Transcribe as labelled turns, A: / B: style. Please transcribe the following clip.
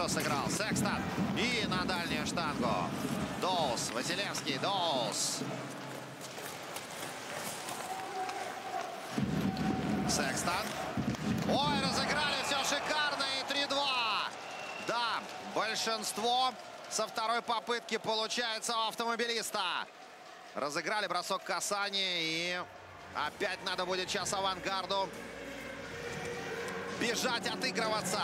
A: хорошо сыграл. Секстон. И на дальнюю штангу. Доус. Василевский. Доус. Секстон. Ой, разыграли все шикарно. И 3-2. Да, большинство со второй попытки получается у автомобилиста. Разыграли бросок касания. И опять надо будет сейчас авангарду бежать, отыгрываться.